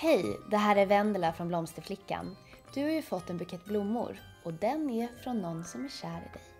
Hej, det här är Vendela från Blomsterflickan. Du har ju fått en bukett blommor och den är från någon som är kär i dig.